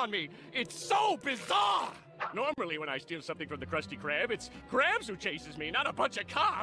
on me. It's so bizarre. Normally, when I steal something from the Krusty Krab, it's Krabs who chases me, not a bunch of cops.